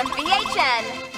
from VHN.